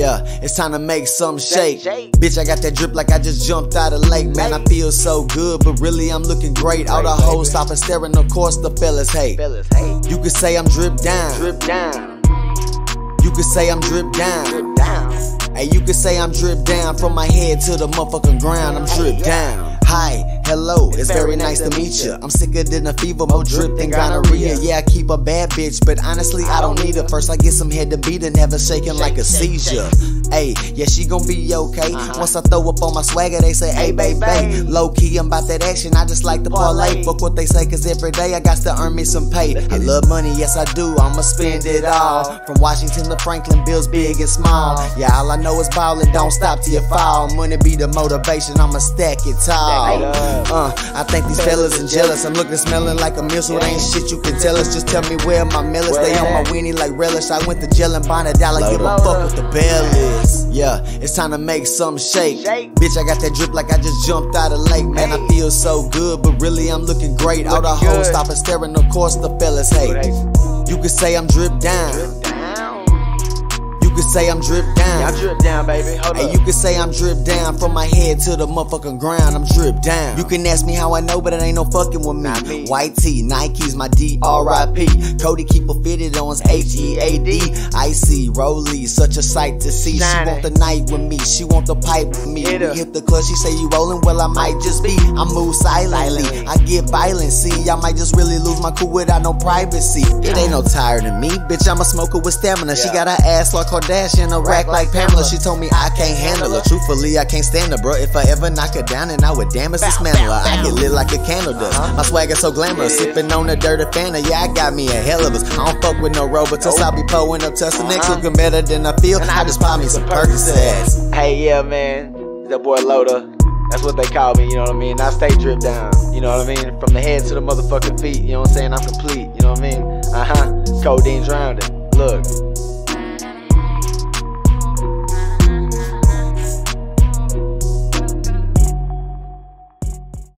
time to make some shake. Bitch, I got that drip like I just jumped out of lake. Man, I feel so good, but really I'm looking great. All the hoes stop and staring, of course the fellas hate. You could say I'm drip down. drip down, You could say I'm drip down. drip down. Hey, you could say I'm drip down from my head to the motherfucking ground. I'm drip down. Hi, hello, it's very nice to meet ya. I'm sicker than a fever, more drip than gonorrhea. Yeah, I keep a bad bitch, but honestly, I don't need her. First, I get some head to beat and have her shaking like a seizure. Hey, yeah, she gon' be okay. Once I throw up on my swagger, they say, hey, baby. Low key, I'm about that action. I just like to parlay. Fuck what they say, cause every day I got to earn me some pay. I love money, yes, I do. I'ma spend it all. From Washington to Franklin, bills big and small. Yeah, all I know is ballin', don't stop till you fall. Money be the motivation, I'ma stack it tall. Uh, I think these fellas are jealous. I'm looking, smelling like a missile. Ain't shit you can tell us. Just tell me where my mill is. Stay on my weenie like relish. I went to jail and bought a dollar. Give a fuck what the bell is. Yeah, it's time to make some shake. Bitch, I got that drip like I just jumped out of lake. Man, I feel so good, but really I'm looking great. All the Looking hoes good. stop and staring. Of course, the fellas hate. You could say I'm drip down. Down. You could say I'm drip down. Y'all drip down, baby. Hold Hey, up. you can say I'm drip down from my head to the motherfucking ground. I'm drip down. You can ask me how I know, but it ain't no fucking with me. Me. White tee, Nikes, my D R I P. Cody keep a fitted on his H E A D. Icy, Rolly, such a sight to see. She want the night with me. She want the pipe with me. Hit We hit the club. She say you rolling, well I might just be. I move silently. I get violent. See, I might just really lose my cool without no privacy. It ain't no tired than me, bitch. I'm a smoker with stamina. She got her ass like Kardashian, a rack like Pamela. She told me I can't handle her. Truthfully, I can't stand her, bro. If I ever knock her down, and I would damn as dismantle her. I get lit like a candle does. My swagger so glamorous, sipping on the dirty Fanta. Yeah, I got me a hell of us. I don't fuck with no robots. I'll be pulling up, testing next, Uh-huh. looking better than I feel. I just pop me some Percocets. Hey, yeah, man. It's that boy Lowdaaa. That's what they call me, you know what I mean? I stay drip down, you know what I mean? From the head to the motherfucking feet, you know what I'm saying? I'm complete, you know what I mean? Uh huh. Codeine drowning. Look,